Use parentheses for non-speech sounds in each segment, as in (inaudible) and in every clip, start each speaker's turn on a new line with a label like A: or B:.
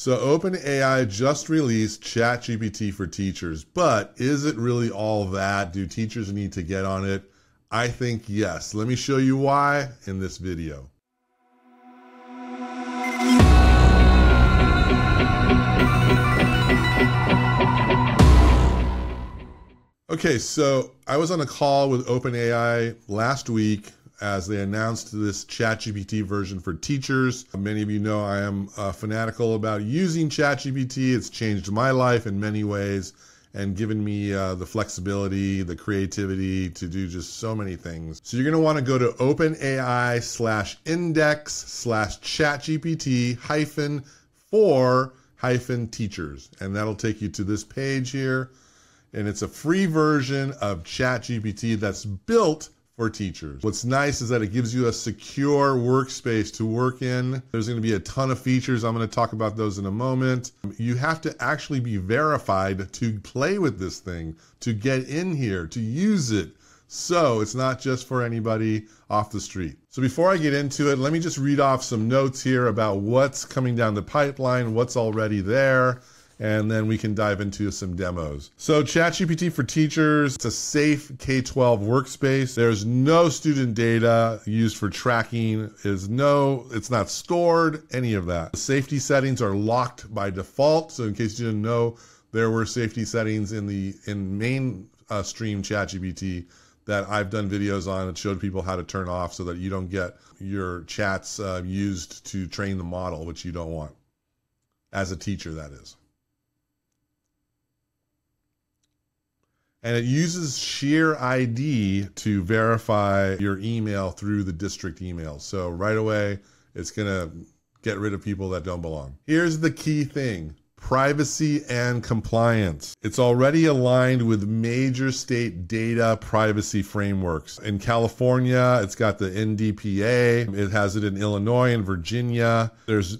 A: So OpenAI just released ChatGPT for teachers, but is it really all that? Do teachers need to get on it? I think yes. Let me show you why in this video. Okay, so I was on a call with OpenAI last week as they announced this ChatGPT version for teachers. Many of you know I am uh, fanatical about using ChatGPT. It's changed my life in many ways and given me uh, the flexibility, the creativity to do just so many things. So you're going to want to go to OpenAI slash index slash ChatGPT hyphen for hyphen teachers. And that'll take you to this page here and it's a free version of ChatGPT that's built for teachers. What's nice is that it gives you a secure workspace to work in. There's going to be a ton of features. I'm going to talk about those in a moment. You have to actually be verified to play with this thing, to get in here, to use it. So it's not just for anybody off the street. So before I get into it, let me just read off some notes here about what's coming down the pipeline, what's already there and then we can dive into some demos. So ChatGPT for teachers, it's a safe K-12 workspace. There's no student data used for tracking, is no, it's not stored, any of that. The safety settings are locked by default. So in case you didn't know, there were safety settings in the in main uh, ChatGPT that I've done videos on and showed people how to turn off so that you don't get your chats uh, used to train the model, which you don't want. As a teacher, that is. And it uses SheerID to verify your email through the district email. So right away, it's going to get rid of people that don't belong. Here's the key thing privacy and compliance. It's already aligned with major state data privacy frameworks. In California, it's got the NDPA, it has it in Illinois and Virginia. There's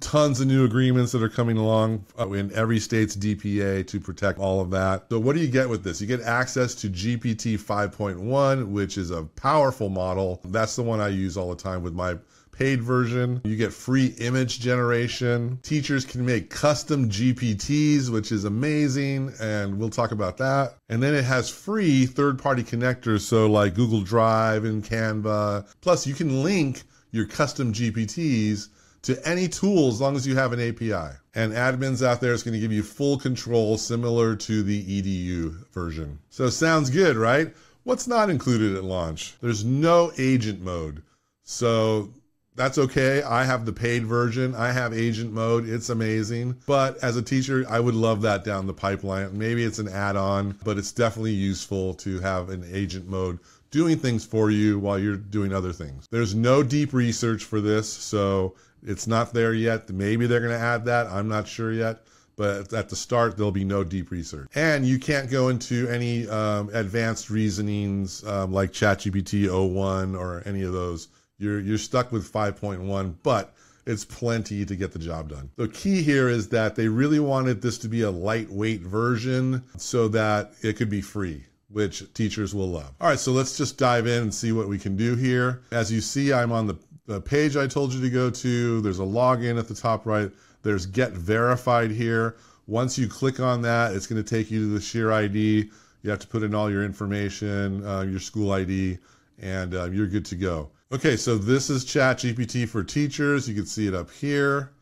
A: tons of new agreements that are coming along uh, in every state's DPA to protect all of that. So, what do you get with this? You get access to GPT 5.1, which is a powerful model. That's the one I use all the time with my paid version. You get free image generation. Teachers can make custom GPTs, which is amazing, and we'll talk about that. And then it has free third party connectors, so like Google Drive and Canva. Plus, you can link your custom GPTs to any tool as long as you have an API. And admins out there is going to give you full control similar to the EDU version. So sounds good, right? What's not included at launch? There's no agent mode. So that's okay. I have the paid version. I have agent mode. It's amazing. But as a teacher, I would love that down the pipeline. Maybe it's an add on, but it's definitely useful to have an agent mode doing things for you while you're doing other things. There's no deep research for this, so it's not there yet. Maybe they're going to add that. I'm not sure yet. But at the start, there'll be no deep research. And you can't go into any um, advanced reasonings um, like ChatGPT o1 or any of those you're you're stuck with 5.1, but it's plenty to get the job done. The key here is that they really wanted this to be a lightweight version so that it could be free which teachers will love. All right, so let's just dive in and see what we can do here. As you see, I'm on the, the page I told you to go to. There's a login at the top right. There's get verified here. Once you click on that, it's going to take you to the SheerID. You have to put in all your information, uh, your school ID, and uh, you're good to go. Okay, so this is ChatGPT for teachers. You can see it up here.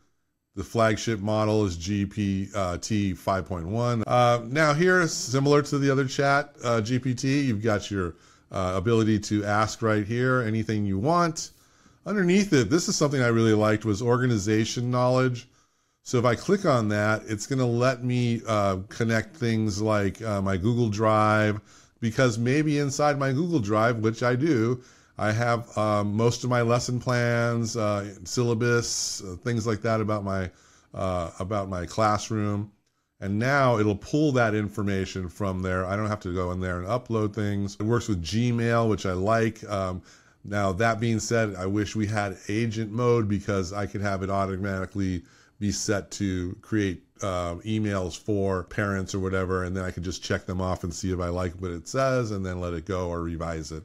A: The flagship model is GPT uh, 5.1. Uh, now here, similar to the other chat uh, GPT, you've got your uh, ability to ask right here anything you want. Underneath it, this is something I really liked was organization knowledge. So if I click on that, it's going to let me uh, connect things like uh, my Google Drive, because maybe inside my Google Drive, which I do, I have um, most of my lesson plans, uh, syllabus, uh, things like that about my uh, about my classroom. And now it'll pull that information from there. I don't have to go in there and upload things. It works with Gmail, which I like. Um, now, that being said, I wish we had agent mode because I could have it automatically be set to create uh, emails for parents or whatever, and then I can just check them off and see if I like what it says and then let it go or revise it.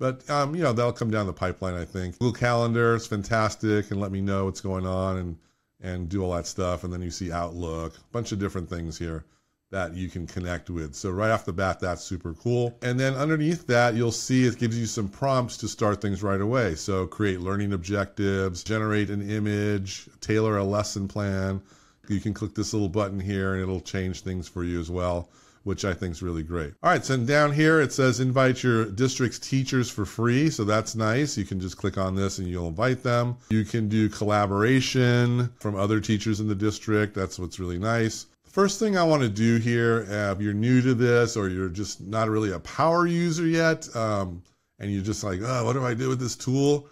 A: But um, you know that'll come down the pipeline. I think Google Calendar is fantastic and let me know what's going on and and do all that stuff. And then you see Outlook, a bunch of different things here that you can connect with. So right off the bat, that's super cool. And then underneath that, you'll see it gives you some prompts to start things right away. So create learning objectives, generate an image, tailor a lesson plan. You can click this little button here and it'll change things for you as well which I think is really great. All right, so down here it says invite your district's teachers for free. So that's nice. You can just click on this and you'll invite them. You can do collaboration from other teachers in the district. That's what's really nice. The First thing I want to do here, if you're new to this or you're just not really a power user yet, um, and you're just like, oh, what do I do with this tool?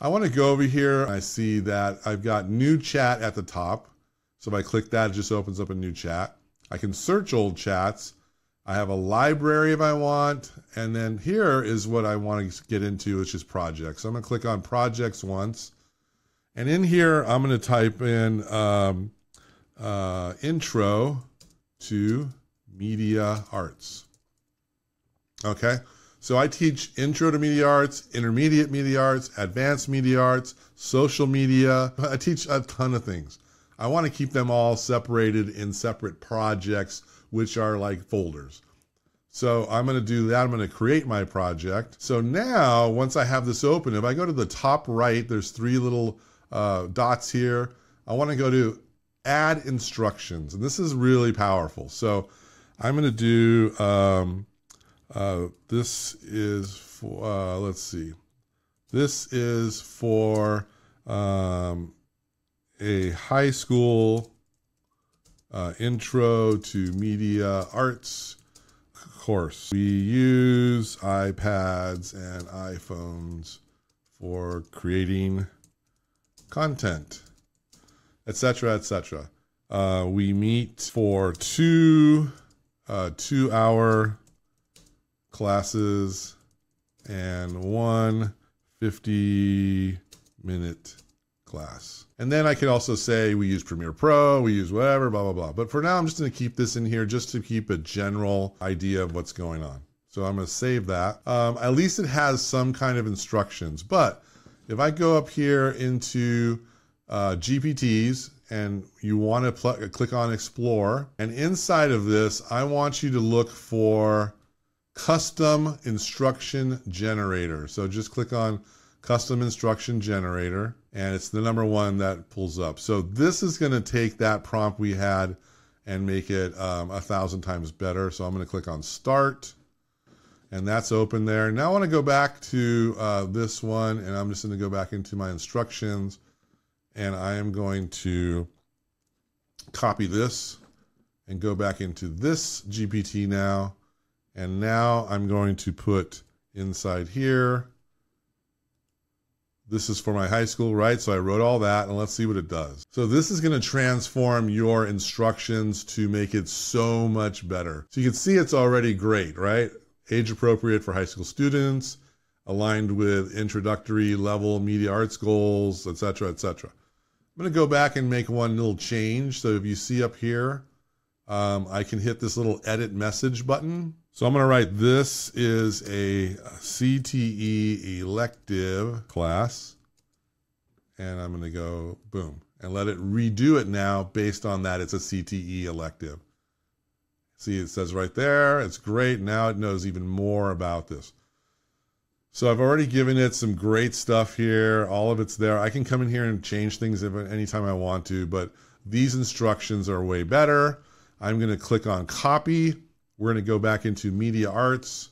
A: I want to go over here. I see that I've got new chat at the top. So if I click that, it just opens up a new chat. I can search old chats. I have a library if I want. And then here is what I want to get into, which is projects. So I'm going to click on projects once. And in here, I'm going to type in um, uh, intro to media arts. Okay, so I teach intro to media arts, intermediate media arts, advanced media arts, social media. I teach a ton of things. I want to keep them all separated in separate projects, which are like folders. So I'm going to do that. I'm going to create my project. So now, once I have this open, if I go to the top right, there's three little uh, dots here. I want to go to add instructions. And this is really powerful. So I'm going to do, um, uh, this is for, uh, let's see, this is for um, a high school uh, intro to media arts course. We use iPads and iPhones for creating content etc., etc. Uh, we meet for two uh, two hour classes and one 50 minute class. And then I could also say we use Premiere Pro, we use whatever, blah, blah, blah. But for now, I'm just going to keep this in here just to keep a general idea of what's going on. So I'm going to save that. Um, at least it has some kind of instructions. But if I go up here into uh, GPTs and you want to pl- click on explore. And inside of this, I want you to look for custom instruction generator. So just click on custom instruction generator and it's the number one that pulls up. So this is going to take that prompt we had and make it um, a thousand times better. So I'm going to click on start and that's open there. Now I want to go back to uh, this one and I'm just going to go back into my instructions and I am going to copy this and go back into this GPT now. And now I'm going to put inside here. This is for my high school, right? So I wrote all that and let's see what it does. So this is going to transform your instructions to make it so much better. So you can see it's already great, right? Age appropriate for high school students, aligned with introductory level media arts goals, etc., etc. I'm going to go back and make one little change. So if you see up here, um, I can hit this little edit message button. So I'm going to write this is a CTE elective class. And I'm going to go boom and let it redo it now based on that it's a CTE elective. See, it says right there, it's great. Now it knows even more about this. So I've already given it some great stuff here. All of it's there. I can come in here and change things anytime I want to, but these instructions are way better. I'm going to click on copy. We're going to go back into media arts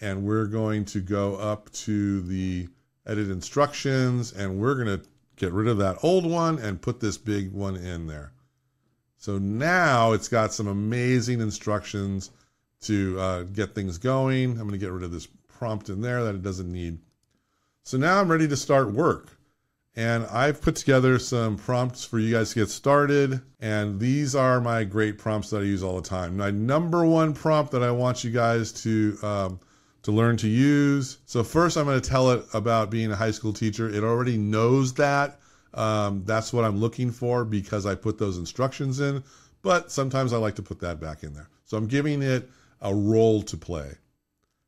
A: and we're going to go up to the edit instructions and we're going to get rid of that old one and put this big one in there. So now it's got some amazing instructions to uh, get things going. I'm going to get rid of this prompt in there that it doesn't need. So now I'm ready to start work. And I've put together some prompts for you guys to get started. And these are my great prompts that I use all the time. My number one prompt that I want you guys to um, to learn to use. So first, I'm going to tell it about being a high school teacher. It already knows that. Um, that's what I'm looking for because I put those instructions in. But sometimes I like to put that back in there. So I'm giving it a role to play.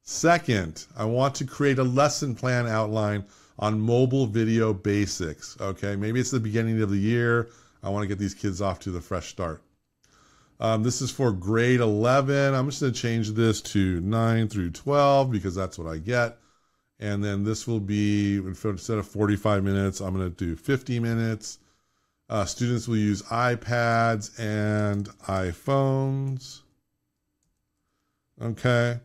A: Second, I want to create a lesson plan outline on mobile video basics. Okay, maybe it's the beginning of the year. I want to get these kids off to the fresh start. Um, this is for grade 11. I'm just going to change this to 9 through 12 because that's what I get. And then this will be, instead of 45 minutes, I'm going to do 50 minutes. Uh, students will use iPads and iPhones. Okay.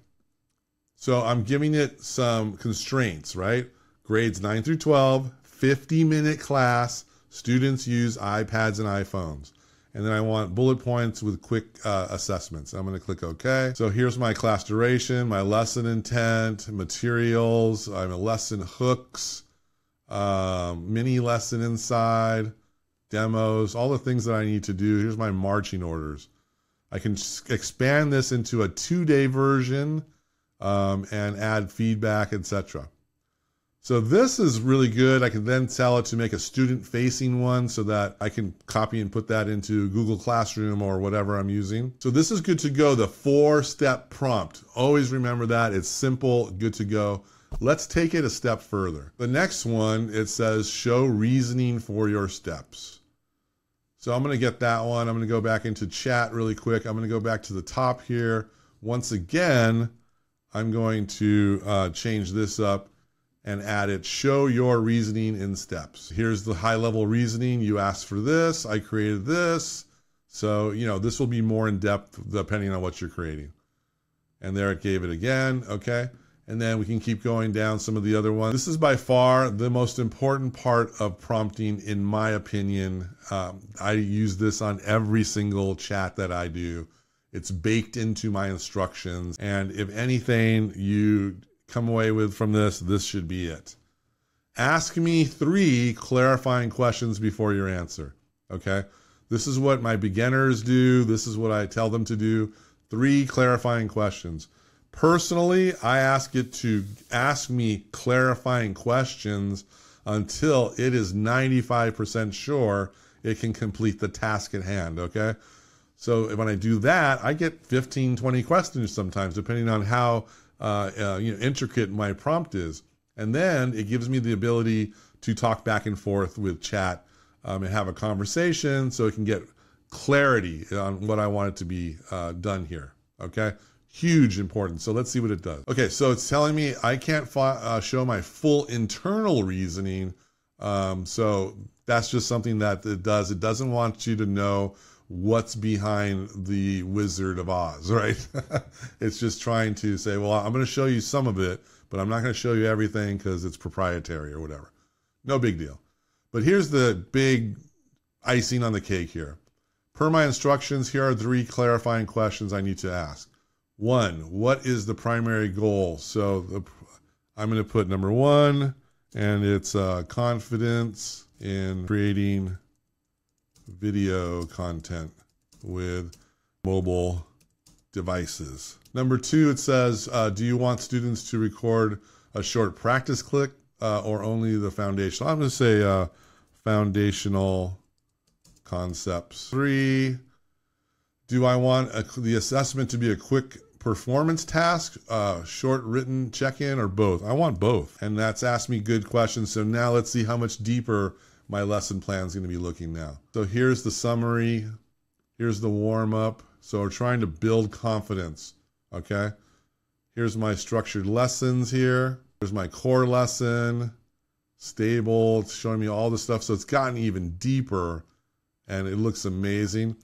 A: So I'm giving it some constraints, right? Grades 9 through 12, 50 minute class. Students use iPads and iPhones and then I want bullet points with quick uh, assessments. I'm going to click OK. So here's my class duration, my lesson intent, materials, I'm a lesson hooks, um, mini lesson inside, demos, all the things that I need to do. Here's my marching orders. I can expand this into a two-day version um, and add feedback, etc. So this is really good. I can then tell it to make a student facing one so that I can copy and put that into Google Classroom or whatever I'm using. So this is good to go. The four step prompt. Always remember that. It's simple, good to go. Let's take it a step further. The next one, it says show reasoning for your steps. So I'm going to get that one. I'm going to go back into chat really quick. I'm going to go back to the top here. Once again, I'm going to uh, change this up and add it show your reasoning in steps. Here's the high level reasoning. You asked for this, I created this. So, you know, this will be more in depth depending on what you're creating. And there it gave it again. Okay. And then we can keep going down some of the other ones. This is by far the most important part of prompting, in my opinion. Um, I use this on every single chat that I do. It's baked into my instructions. And if anything, you come away with from this, this should be it. Ask me three clarifying questions before your answer. Okay. This is what my beginners do. This is what I tell them to do. Three clarifying questions. Personally, I ask it to ask me clarifying questions until it is 95% sure it can complete the task at hand. Okay. So when I do that, I get 15, 20 questions sometimes, depending on how uh, uh, you know, intricate my prompt is. And then it gives me the ability to talk back and forth with chat um, and have a conversation so it can get clarity on what I want it to be uh, done here. Okay. Huge importance. So let's see what it does. Okay. So it's telling me I can't uh, show my full internal reasoning. Um, so that's just something that it does. It doesn't want you to know what's behind the Wizard of Oz, (laughs) right? it's just trying to say, well, I'm going to show you some of it, but I'm not going to show you everything because it's proprietary or whatever. No big deal. But here's the big icing on the cake here. Per my instructions, here are three clarifying questions I need to ask. One, what is the primary goal? So the, I'm going to put number one, and it's uh, confidence in creating video content with mobile devices. Number two, it says, uh, do you want students to record a short practice clip uh, or only the foundational? I'm going to say uh, foundational concepts. Three, do I want a, the assessment to be a quick performance task, uh, short written check in, or both? I want both. And that's asked me good questions. So now let's see how much deeper my lesson plan is going to be looking now. So here's the summary. Here's the warm up. So we're trying to build confidence. Okay. Here's my structured lessons here. Here's my core lesson. Stable. It's showing me all the stuff. So it's gotten even deeper and it looks amazing.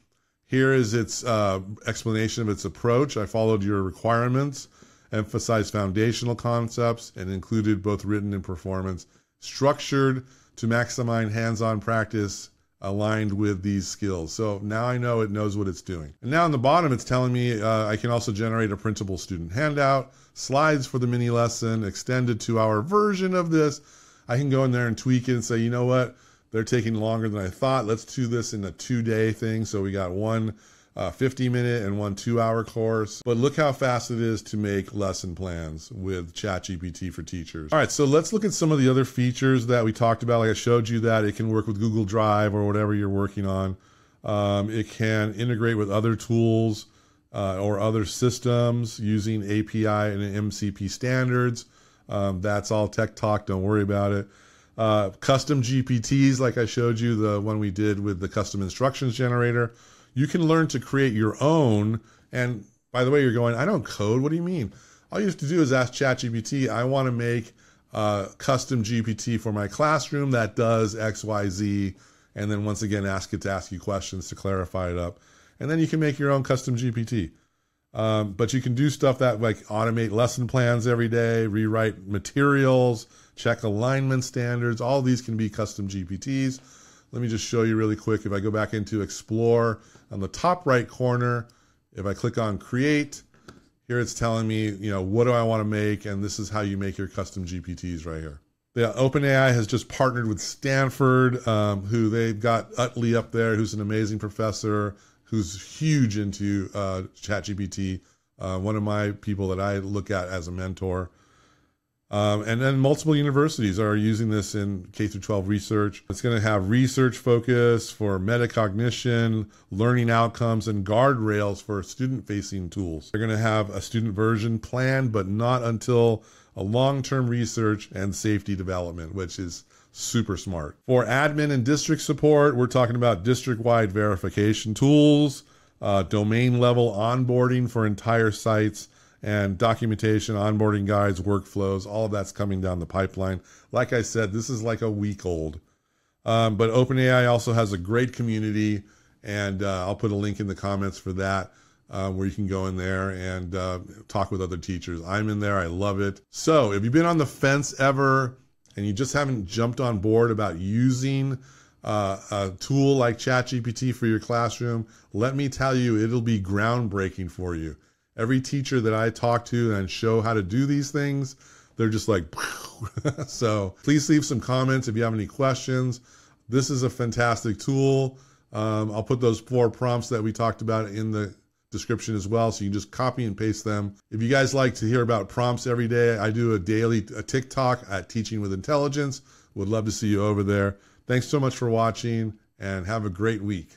A: Here is its uh, explanation of its approach. I followed your requirements, emphasized foundational concepts, and included both written and performance. Structured to maximize hands-on practice aligned with these skills. So now I know it knows what it's doing. And now on the bottom, it's telling me uh, I can also generate a printable student handout, slides for the mini lesson, extended two hour version of this. I can go in there and tweak it and say, you know what? They're taking longer than I thought. Let's do this in a two day thing. So we got one uh, 50 minute and one two hour course. But look how fast it is to make lesson plans with ChatGPT for teachers. All right, so let's look at some of the other features that we talked about. Like I showed you that it can work with Google Drive or whatever you're working on. Um, it can integrate with other tools uh, or other systems using API and MCP standards. Um, that's all tech talk. Don't worry about it. uh, custom GPTs, like I showed you, the one we did with the custom instructions generator. You can learn to create your own. And by the way, you're going, I don't code. What do you mean? All you have to do is ask ChatGPT, I want to make a custom GPT for my classroom that does X, Y, Z. And then once again, ask it to ask you questions to clarify it up. And then you can make your own custom GPT. Um, but you can do stuff that like automate lesson plans every day, rewrite materials, check alignment standards. All these can be custom GPTs. Let me just show you really quick. If I go back into Explore on the top right corner, if I click on Create, here it's telling me, you know, what do I want to make? And this is how you make your custom GPTs right here. Yeah, OpenAI has just partnered with Stanford, um, who they've got Utley up there, who's an amazing professor who's huge into uh, ChatGPT, uh, one of my people that I look at as a mentor. Um, and then multiple universities are using this in K through 12 research. It's going to have research focus for metacognition, learning outcomes, and guardrails for student facing tools. They're going to have a student version planned, but not until a long term research and safety development, which is super smart. For admin and district support, we're talking about district wide verification tools, uh, domain level onboarding for entire sites, and documentation, onboarding guides, workflows. All of that's coming down the pipeline. Like I said, this is like a week old. Um, but OpenAI also has a great community, and uh, I'll put a link in the comments for that. Uh, where you can go in there and uh, talk with other teachers. I'm in there. I love it. So, if you've been on the fence ever and you just haven't jumped on board about using uh, a tool like ChatGPT for your classroom, let me tell you, it'll be groundbreaking for you. Every teacher that I talk to and show how to do these things, they're just like, (laughs) so please leave some comments if you have any questions. This is a fantastic tool. Um, I'll put those four prompts that we talked about in the description as well. So you can just copy and paste them. If you guys like to hear about prompts every day, I do a daily a TikTok at Teaching with Intelligence. Would love to see you over there. Thanks so much for watching and have a great week.